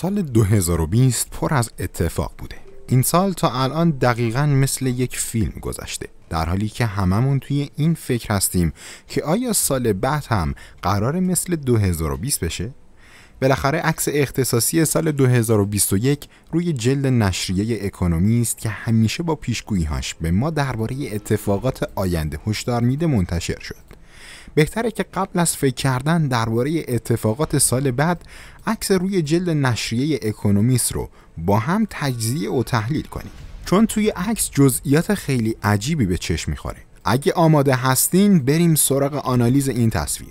سال 2020 پر از اتفاق بوده این سال تا الان دقیقا مثل یک فیلم گذشته در حالی که هممون توی این فکر هستیم که آیا سال بعد هم قرار مثل 2020 بشه؟ بالاخره عکس اختصاصی سال 2021 روی جلد نشریه اکونومیست که همیشه با پیشگوییهاش به ما درباره اتفاقات آینده هشدار میده منتشر شد. بهتره که قبل از فکر کردن درباره اتفاقات سال بعد عکس روی جلد نشریه اکونومیست رو با هم تجزیه و تحلیل کنیم. چون توی عکس جزئیات خیلی عجیبی به چشم می‌خوره. اگه آماده هستین بریم سراغ آنالیز این تصویر.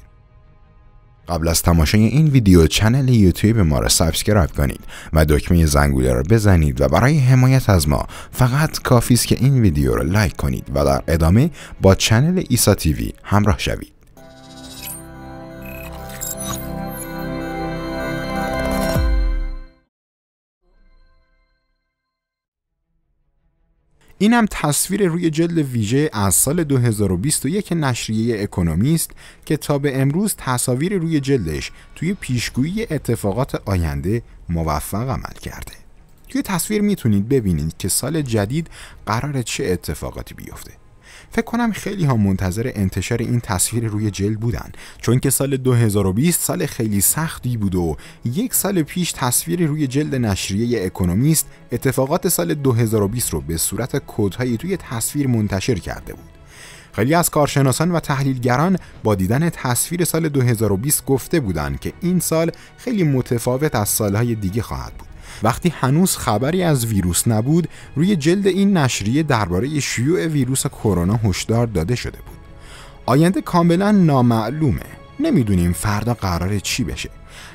قبل از تماشای این ویدیو channel یوتیوب ما را subscribe کنید و دکمه زنگوله را بزنید و برای حمایت از ما فقط کافی است که این ویدیو را like کنید و در ادامه با channel ISA TV همراه شوید. این هم تصویر روی جلد ویژه از سال 2021 نشریه اکونومیست که تا به امروز تصاویر روی جلدش توی پیشگویی اتفاقات آینده موفق عمل کرده. توی تصویر می‌تونید ببینید که سال جدید قرار چه اتفاقاتی بیفته. فکر کنم خیلی ها منتظر انتشار این تصویر روی جلد بودن چون که سال 2020 سال خیلی سختی بود و یک سال پیش تصویر روی جلد نشریه اکونومیست اتفاقات سال 2020 رو به صورت کودهایی توی تصویر منتشر کرده بود. خیلی از کارشناسان و تحلیلگران با دیدن تصویر سال 2020 گفته بودند که این سال خیلی متفاوت از سالهای دیگه خواهد بود. وقتی هنوز خبری از ویروس نبود روی جلد این نشریه درباره شیوع ویروس کرونا هشدار داده شده بود. آینده کاملا نامعلومه. نمی‌دونیم فردا قرار چی بشه.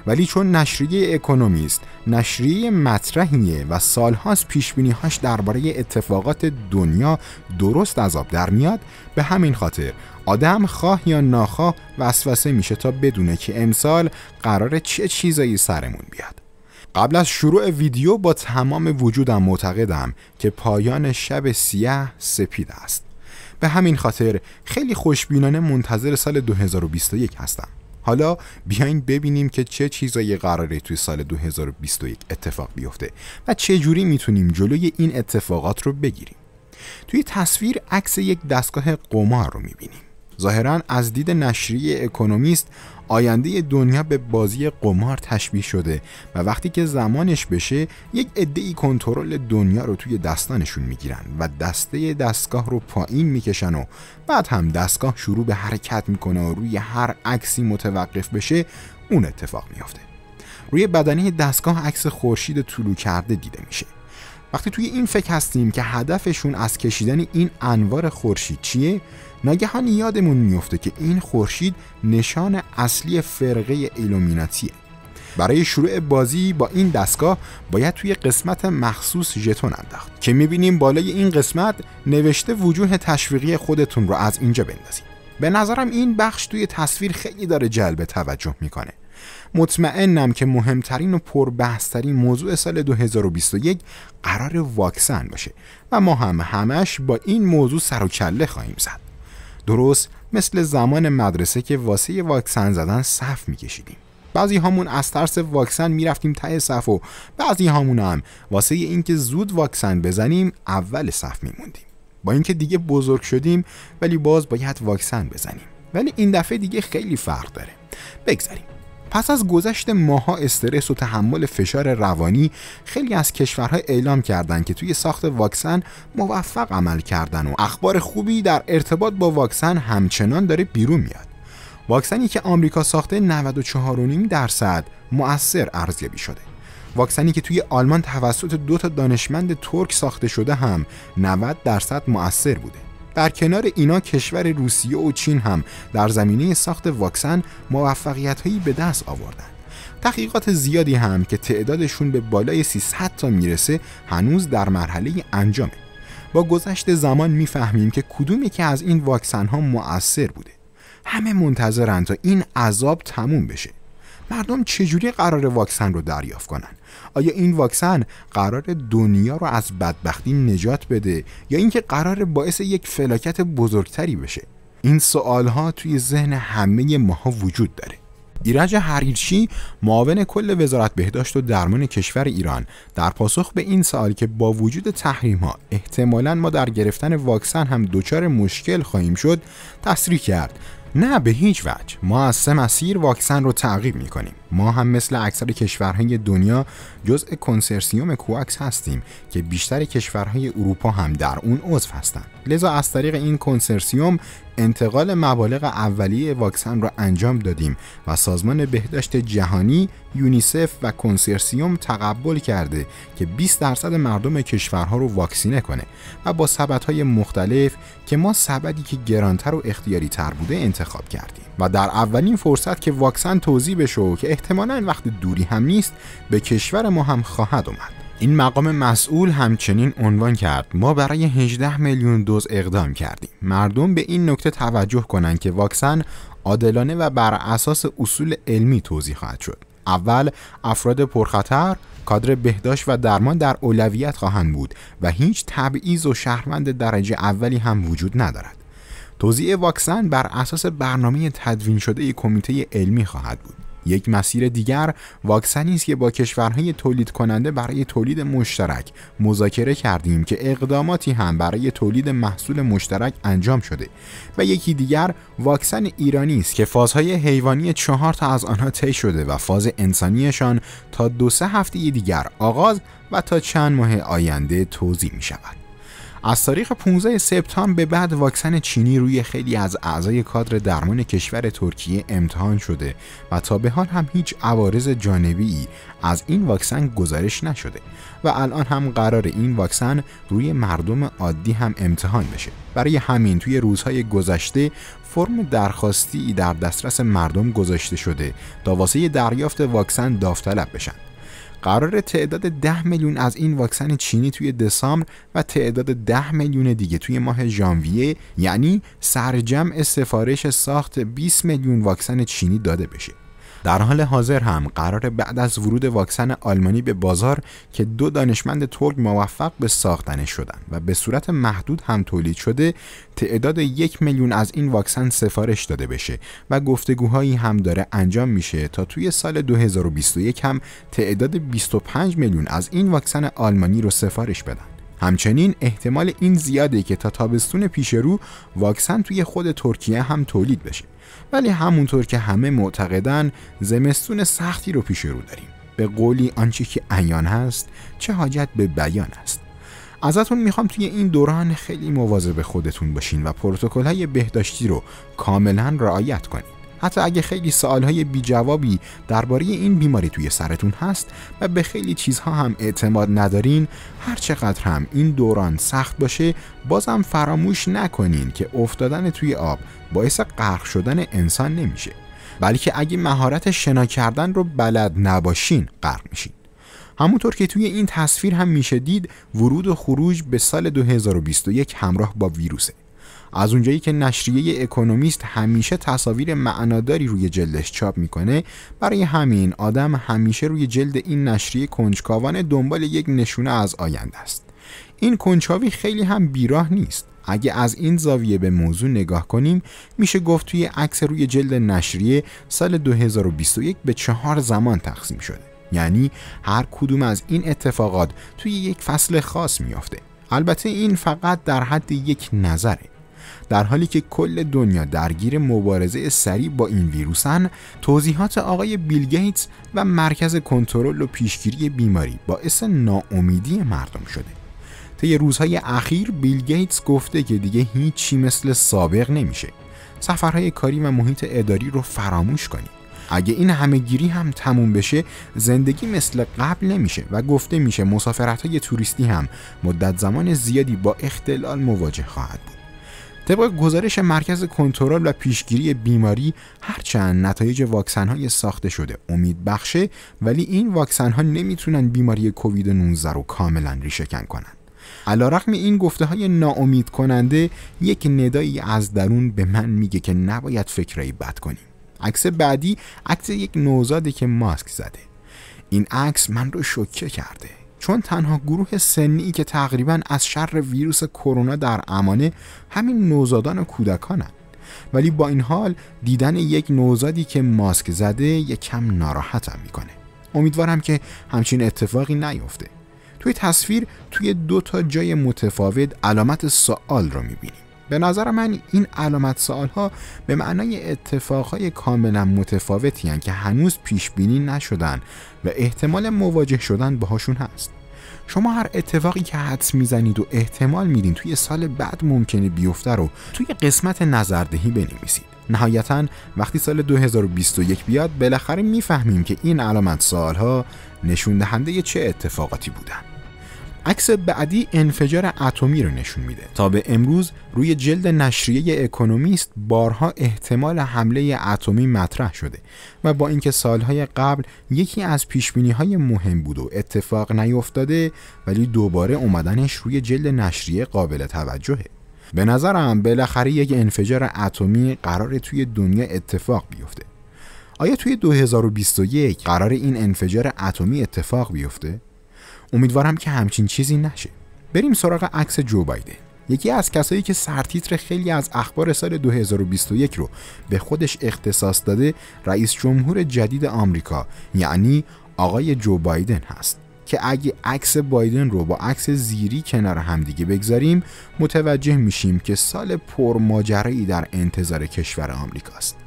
ولی چون نشریه اکونومیست نشریه مطرحیه و سالهاست پیشبینیهاش درباره اتفاقات دنیا درست از آب در میاد به همین خاطر آدم خواه یا ناخواه وسوسه میشه تا بدونه که امسال قرار چه چیزایی سرمون بیاد. قبل از شروع ویدیو با تمام وجودم معتقدم که پایان شب سیاه سپید است. به همین خاطر خیلی خوشبینانه منتظر سال 2021 هستم. حالا بیاین ببینیم که چه چیزایی قراره توی سال 2021 اتفاق بیفته و چه جوری می‌تونیم جلوی این اتفاقات رو بگیریم. توی تصویر عکس یک دستگاه قمار رو می‌بینیم. ظاهرا از دید نشریه اکونومیست آینده دنیا به بازی قمار تشبیه شده و وقتی که زمانش بشه یک عده‌ای کنترل دنیا رو توی دستانشون می‌گیرن و دسته دستگاه رو پایین می‌کشن و بعد هم دستگاه شروع به حرکت می‌کنه و روی هر عکسی متوقف بشه اون اتفاق میافته. روی بدنه دستگاه عکس خورشید طولو کرده دیده میشه. وقتی توی این فکر هستیم که هدفشون از کشیدن این انوار خورشید چیه ناگهان یادمون میفته که این خورشید نشان اصلی فرقه ایلومیناتیه. برای شروع بازی با این دستگاه باید توی قسمت مخصوص ژتون انداخت که می‌بینیم بالای این قسمت نوشته وجوه تشویقی خودتون رو از اینجا بندازید به نظرم این بخش توی تصویر خیلی داره جلب توجه می‌کنه. مطمئنم که مهمترین و پربحثترین موضوع سال 2021 قرار واکسن باشه و ما هم همش با این موضوع سر و کله خواهیم زد. درست مثل زمان مدرسه که واسه واکسن زدن صف میکشیدیم. بعضی هامون از ترس واکسن می‌رفتیم ته صف و بعضی هامون هم واسه اینکه زود واکسن بزنیم اول صف میموندیم. با اینکه دیگه بزرگ شدیم ولی باز باید واکسن بزنیم. ولی این دفعه دیگه خیلی فرق داره. بگذاریم. پس از گذشت ماها استرس و تحمل فشار روانی خیلی از کشورها اعلام کردند که توی ساخت واکسن موفق عمل کردن و اخبار خوبی در ارتباط با واکسن همچنان داره بیرون میاد. واکسنی که آمریکا ساخته 94.5 درصد مؤثر ارزیابی شده. واکسنی که توی آلمان توسط دو تا دانشمند ترک ساخته شده هم 90 درصد مؤثر بوده. در کنار اینا کشور روسیه و چین هم در زمینه ساخت واکسن موفقیت هایی به دست آوردن. تحقیقات زیادی هم که تعدادشون به بالای 300 تا می‌رسه هنوز در مرحله انجامه. با گذشت زمان می‌فهمیم که کدوم یکی از این واکسن ها مؤثر بوده. همه منتظرن تا این عذاب تموم بشه. مردم چجوری قرار واکسن رو دریافت کنن؟ آیا این واکسن قرار دنیا رو از بدبختی نجات بده؟ یا اینکه قرار باعث یک فلاکت بزرگتری بشه؟ این سوال ها توی ذهن همه ماها وجود داره. ایرج حریرچی معاون کل وزارت بهداشت و درمان کشور ایران در پاسخ به این سوال که با وجود تحریم ها احتمالا ما در گرفتن واکسن هم دچار مشکل خواهیم شد تصریح کرد. نه به هیچ وجه. ما از سه مسیر واکسن رو تعقیب می کنیم ما هم مثل اکثر کشورهای دنیا جزء کنسرسیوم کوکس هستیم که بیشتر کشورهای اروپا هم در اون عضو هستند لذا از طریق این کنسرسیوم انتقال مبالغ اولیه واکسن را انجام دادیم و سازمان بهداشت جهانی یونیسف و کنسرسیوم تقبل کرده که 20 درصد مردم کشورها رو واکسینه کنه و با سبدهای مختلف که ما سبدی که گرانتر و اختیاری تر بوده انتخاب کردیم. و در اولین فرصت که واکسن توضیح بشه که احتمالا وقت دوری هم نیست به کشور ما هم خواهد اومد. این مقام مسئول همچنین عنوان کرد. ما برای 18 میلیون دوز اقدام کردیم. مردم به این نکته توجه کنند که واکسن عادلانه و بر اساس اصول علمی توضیح خواهد شد. اول افراد پرخطر کادر بهداشت و درمان در اولویت خواهند بود و هیچ تبعیض و شهروند درجه اولی هم وجود ندارد. توزیع واکسن بر اساس برنامه تدوین شده کمیته علمی خواهد بود. یک مسیر دیگر واکسنی است که با کشورهای تولید کننده برای تولید مشترک مذاکره کردیم که اقداماتی هم برای تولید محصول مشترک انجام شده و یکی دیگر واکسن ایرانی است که فازهای حیوانی چهار تا از آنها طی شده و فاز انسانیشان تا دو سه هفته دیگر آغاز و تا چند ماه آینده توضیح می شود. از تاریخ 15 سپتامبر به بعد واکسن چینی روی خیلی از اعضای کادر درمان کشور ترکیه امتحان شده و تا به حال هم هیچ عوارض جانبی از این واکسن گزارش نشده و الان هم قرار این واکسن روی مردم عادی هم امتحان بشه. برای همین توی روزهای گذشته فرم درخواستی در دسترس مردم گذاشته شده تا واسه دریافت واکسن داوطلب بشن. قرار تعداد 10 میلیون از این واکسن چینی توی دسامبر و تعداد 10 میلیون دیگه توی ماه ژانویه یعنی سرجمع سفارش ساخت 20 میلیون واکسن چینی داده بشه. در حال حاضر هم قرار بعد از ورود واکسن آلمانی به بازار که دو دانشمند ترک موفق به ساختنش شدن و به صورت محدود هم تولید شده تعداد یک میلیون از این واکسن سفارش داده بشه و گفتگوهایی هم داره انجام میشه تا توی سال 2021 هم تعداد 25 میلیون از این واکسن آلمانی رو سفارش بدن. همچنین احتمال این زیاده که تا تابستون پیش رو واکسن توی خود ترکیه هم تولید بشه. ولی همونطور که همه معتقدن زمستون سختی رو پیش رو داریم. به قولی آنچه که عیان هست چه حاجت به بیان است. ازتون می‌خوام توی این دوران خیلی مواظب خودتون باشین و پروتکل های بهداشتی رو کاملا رعایت کنین. حتی اگه خیلی سوالهای بی جوابی درباره این بیماری توی سرتون هست و به خیلی چیزها هم اعتماد ندارین هر چقدر هم این دوران سخت باشه بازم فراموش نکنین که افتادن توی آب باعث غرق شدن انسان نمیشه. بلکه اگه مهارت شنا کردن رو بلد نباشین غرق میشین. همونطور که توی این تصویر هم میشه دید ورود و خروج به سال 2021 همراه با ویروسه. از اونجایی که نشریه اکونومیست همیشه تصاویر معناداری روی جلدش چاپ می‌کنه برای همین آدم همیشه روی جلد این نشریه کنجکاوانه دنبال یک نشونه از آینده است. این کنجکاوی خیلی هم بیراه نیست. اگه از این زاویه به موضوع نگاه کنیم میشه گفت توی عکس روی جلد نشریه سال 2021 به چهار زمان تقسیم شده. یعنی هر کدوم از این اتفاقات توی یک فصل خاص میافته. البته این فقط در حد یک نظره. در حالی که کل دنیا درگیر مبارزه سریع با این ویروسن توضیحات آقای بیل گیتس و مرکز کنترل و پیشگیری بیماری باعث ناامیدی مردم شده. طی روزهای اخیر بیل گیتس گفته که دیگه هیچی مثل سابق نمیشه. سفرهای کاری و محیط اداری رو فراموش کنید اگه این همه گیری هم تموم بشه زندگی مثل قبل نمیشه و گفته میشه مسافرت های توریستی هم مدت زمان زیادی با اختلال مواجه خواهد بود. طبق گزارش مرکز کنترل و پیشگیری بیماری هرچند نتایج واکسن های ساخته شده امید بخشه ولی این واکسن ها نمی‌تونن بیماری کووید 19 رو کاملا ریشهکن کنن. رقم این گفته های ناامید کننده یک ندایی از درون به من میگه که نباید فکرایی بد کنیم. عکس بعدی عکس یک نوزاده که ماسک زده. این عکس من رو شوکه کرده. چون تنها گروه سنی که تقریبا از شر ویروس کرونا در امانه همین نوزادان و کودکانند. ولی با این حال دیدن یک نوزادی که ماسک زده یک کم ناراحتم می‌کنه. امیدوارم که همچین اتفاقی نیفته. توی تصویر توی دو تا جای متفاوت علامت سوال رو می‌بینیم. به نظر من این علامت سوال ها به معنای اتفاقهای کاملا متفاوتی هن که هنوز پیش بینی نشدن و احتمال مواجه شدن باهاشون هست. شما هر اتفاقی که حدس می‌زنید و احتمال میدین توی سال بعد ممکنه بیفته رو توی قسمت نظردهی بنویسید. نهایتا وقتی سال 2021 بیاد بالاخره می‌فهمیم که این علامت سالها نشون دهنده چه اتفاقاتی بودن. عکس بعدی انفجار اتمی رو نشون میده. تا به امروز روی جلد نشریه اکونومیست بارها احتمال حمله اتمی مطرح شده و با اینکه سالهای قبل یکی از پیشبینی های مهم بود و اتفاق نیفتاده ولی دوباره اومدنش روی جلد نشریه قابل توجهه. به نظرم بالاخره یک انفجار اتمی قرار توی دنیا اتفاق بیفته. آیا توی 2021 قرار این انفجار اتمی اتفاق بیفته؟ امیدوارم که همچین چیزی نشه. بریم سراغ عکس جو بایدن. یکی از کسایی که سرتیتر خیلی از اخبار سال 2021 رو به خودش اختصاص داده رئیس جمهور جدید آمریکا یعنی آقای جو بایدن هست که اگه عکس بایدن رو با عکس زیری کنار همدیگه بگذاریم متوجه میشیم که سال پرماجرایی در انتظار کشور آمریکاست.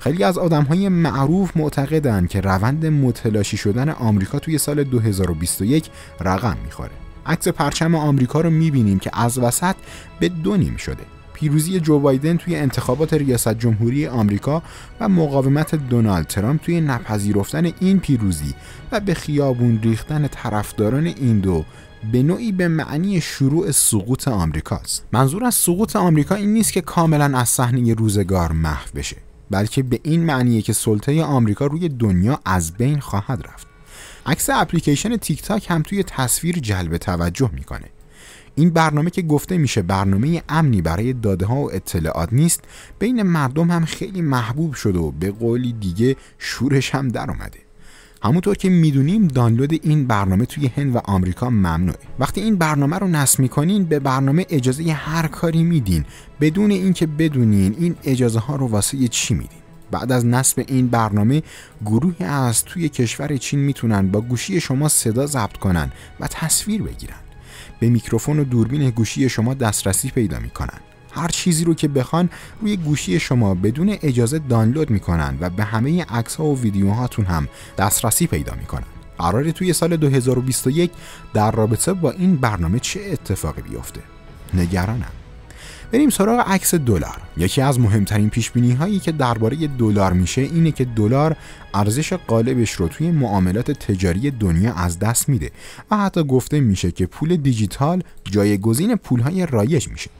خیلی از آدم های معروف معتقدند که روند متلاشی شدن آمریکا توی سال 2021 رقم می‌خوره. عکس پرچم آمریکا رو می‌بینیم که از وسط به دو نیم شده. پیروزی جو بایدن توی انتخابات ریاست جمهوری آمریکا و مقاومت دونالد ترامپ توی نپذیرفتن این پیروزی و به خیابون ریختن طرفداران این دو به نوعی به معنی شروع سقوط آمریکاست. منظور از سقوط آمریکا این نیست که کاملا از صحنه روزگار محو بشه. بلکه به این معنیه که سلطه آمریکا روی دنیا از بین خواهد رفت. عکس اپلیکیشن تیک تاک هم توی تصویر جلب توجه می‌کنه. این برنامه که گفته میشه برنامه امنی برای داده ها و اطلاعات نیست بین مردم هم خیلی محبوب شده و به قولی دیگه شورش هم در اومده. همونطور که می‌دونیم دانلود این برنامه توی هند و آمریکا ممنوعه. وقتی این برنامه رو نصب می‌کنین به برنامه اجازه هر کاری میدین. بدون اینکه بدونین این اجازه ها رو واسه چی میدین. بعد از نصب این برنامه گروهی از توی کشور چین می‌تونن با گوشی شما صدا ضبط کنن و تصویر بگیرن. به میکروفون و دوربین گوشی شما دسترسی پیدا می‌کنن. هر چیزی رو که بخوان روی گوشی شما بدون اجازه دانلود می‌کنن و به همه عکس ها و ویدیوهاتون هم دسترسی پیدا می‌کنن. قرار توی سال 2021 در رابطه با این برنامه چه اتفاقی بیفته؟ نگرانم. بریم سراغ عکس دلار. یکی از مهمترین پیش هایی که درباره دلار میشه اینه که دلار ارزش قالبش رو توی معاملات تجاری دنیا از دست میده و حتی گفته میشه که پول دیجیتال جایگزین پولهای رایج میشه.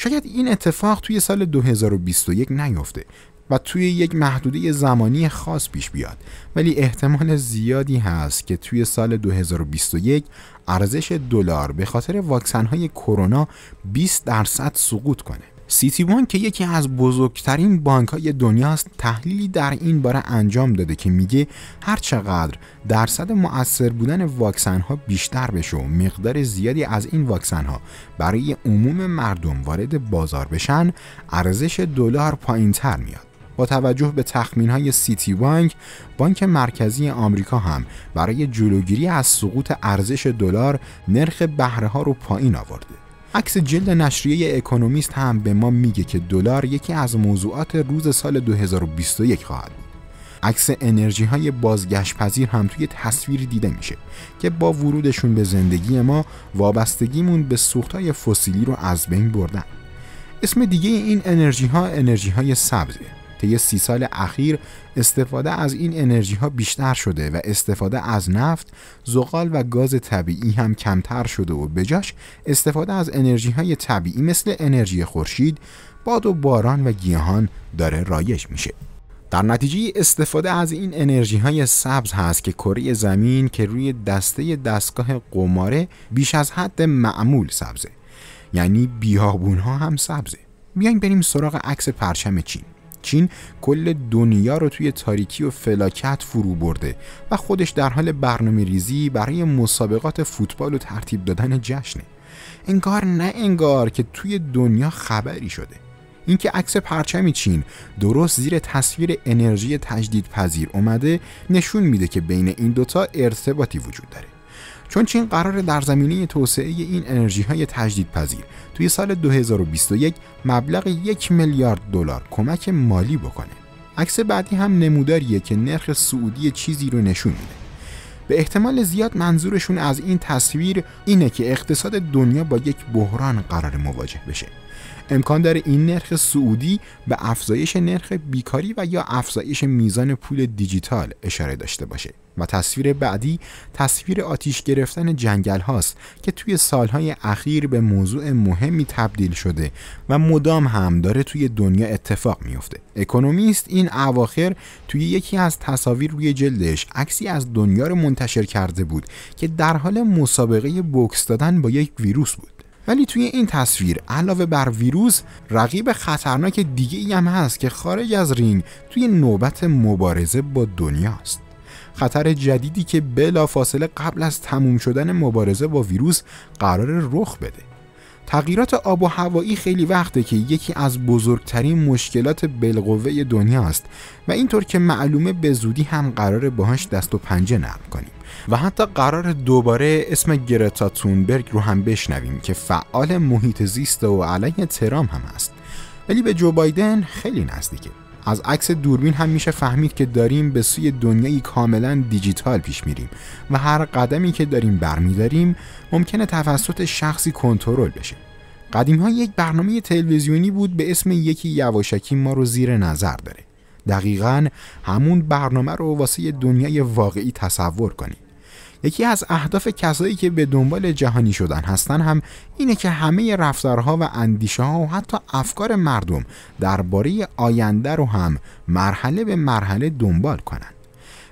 شاید این اتفاق توی سال 2021 نیفته و توی یک محدوده زمانی خاص پیش بیاد. ولی احتمال زیادی هست که توی سال 2021 ارزش دلار به خاطر واکسن های کرونا 20 درصد سقوط کنه. سیتی بانک که یکی از بزرگترین بانک های دنیاست تحلیلی در این باره انجام داده که میگه هر چقدر درصد مؤثر بودن واکسن ها بیشتر بشه و مقدار زیادی از این واکسن ها برای عموم مردم وارد بازار بشن ارزش دلار پایین تر میاد. با توجه به تخمین های سیتی بانک بانک مرکزی آمریکا هم برای جلوگیری از سقوط ارزش دلار نرخ بهره ها رو پایین آورده. عکس جلد نشریه اکونومیست هم به ما میگه که دلار یکی از موضوعات روز سال 2021 خواهد بود. عکس انرژی های بازگشت پذیر هم توی تصویر دیده میشه که با ورودشون به زندگی ما وابستگیمون به سوخت های فسیلی رو از بین بردن. اسم دیگه این انرژی ها انرژی های سبزه طی سی سال اخیر استفاده از این انرژی ها بیشتر شده و استفاده از نفت، زغال و گاز طبیعی هم کمتر شده و بجاش استفاده از انرژی های طبیعی مثل انرژی خورشید، باد و باران و گیاهان داره رایج میشه. در نتیجه استفاده از این انرژی های سبز هست که کره زمین که روی دسته دستگاه قماره بیش از حد معمول سبزه یعنی بیابون ها هم سبزه بیاین بریم سراغ عکس پرچم چین چین کل دنیا رو توی تاریکی و فلاکت فرو برده و خودش در حال برنامه ریزی برای مسابقات فوتبال و ترتیب دادن جشنه. انگار نه انگار که توی دنیا خبری شده. اینکه عکس پرچم چین درست زیر تصویر انرژی تجدید پذیر اومده نشون میده که بین این دوتا ارتباطی وجود داره. چون چین قرار در زمینه توسعه این انرژی های تجدید پذیر توی سال 2021 مبلغ یک میلیارد دلار کمک مالی بکنه. عکس بعدی هم نموداریه که نرخ سعودی چیزی رو نشون میده. به احتمال زیاد منظورشون از این تصویر اینه که اقتصاد دنیا با یک بحران قرار مواجه بشه. امکان داره این نرخ سعودی به افزایش نرخ بیکاری و یا افزایش میزان پول دیجیتال اشاره داشته باشه. و تصویر بعدی تصویر آتیش گرفتن جنگل هاست که توی سالهای اخیر به موضوع مهمی تبدیل شده و مدام هم داره توی دنیا اتفاق میفته اکونومیست این اواخر توی یکی از تصاویر روی جلدش عکسی از دنیا رو منتشر کرده بود که در حال مسابقه بوکس دادن با یک ویروس بود. ولی توی این تصویر علاوه بر ویروس رقیب خطرناک دیگه هم هست که خارج از رینگ توی نوبت مبارزه با دنیاست خطر جدیدی که بلا فاصله قبل از تموم شدن مبارزه با ویروس قرار رخ بده. تغییرات آب و هوایی خیلی وقته که یکی از بزرگترین مشکلات بالقوه دنیا است و اینطور که معلومه به زودی هم قرار باهاش دست و پنجه نرم کنیم. و حتی قرار دوباره اسم گرتا تونبرگ رو هم بشنویم که فعال محیط زیست و علیه ترام هم هست ولی به جو بایدن خیلی نزدیکه. از عکس دوربین هم میشه فهمید که داریم به سوی دنیایی کاملا دیجیتال پیش میریم و هر قدمی که داریم برمیداریم ممکنه توسط شخصی کنترل بشه. قدیم ها یک برنامه تلویزیونی بود به اسم یکی یواشکی ما رو زیر نظر داره. دقیقا همون برنامه رو واسه دنیای واقعی تصور کنیم. یکی از اهداف کسایی که به دنبال جهانی شدن هستن هم اینه که همه رفتارها و اندیشه ها و حتی افکار مردم درباره آینده رو هم مرحله به مرحله دنبال کنن.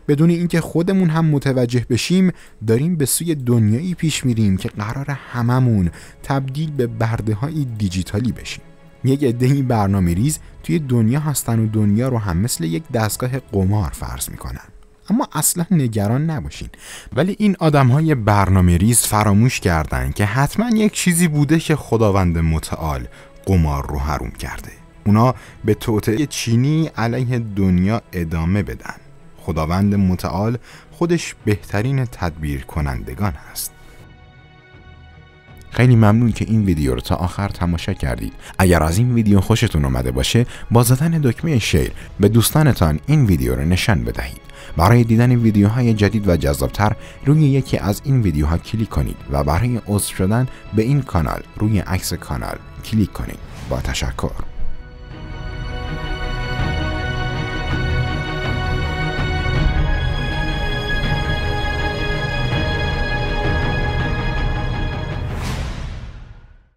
بدون اینکه خودمون هم متوجه بشیم داریم به سوی دنیایی پیش میریم که قرار هممون تبدیل به برده های دیجیتالی بشیم. یک عده برنامه ریز توی دنیا هستن و دنیا رو هم مثل یک دستگاه قمار فرض می‌کنن. اما اصلا نگران نباشین. ولی این آدم های برنامه ریز فراموش کردن که حتما یک چیزی بوده که خداوند متعال قمار رو حروم کرده. اونا به توطعه چینی علیه دنیا ادامه بدن. خداوند متعال خودش بهترین تدبیر کنندگان است خیلی ممنون که این ویدیو رو تا آخر تماشا کردید. اگر از این ویدیو خوشتون اومده باشه با زدن دکمه شیر به دوستانتان این ویدیو رو نشان بدهید. برای دیدن ویدیوهای جدید و جذابتر روی یکی از این ویدیوها کلیک کنید و برای عضو شدن به این کانال روی عکس کانال کلیک کنید. با تشکر.